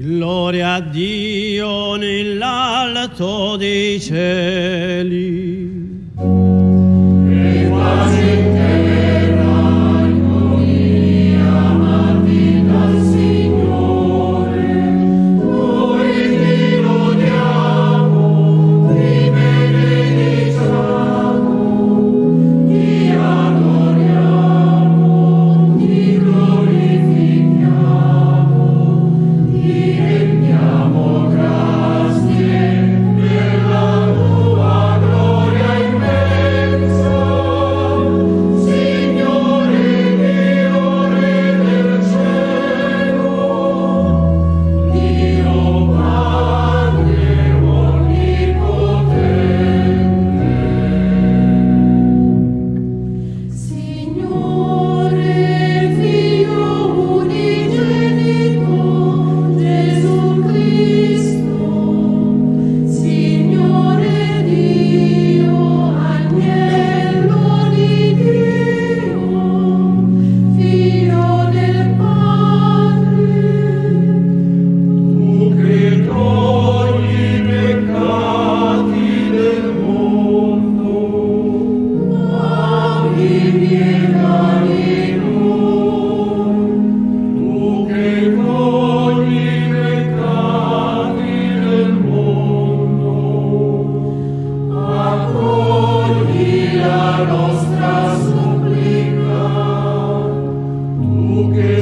Gloria a Dio nell'alto dei cieli. E pace nostra supplica, tu che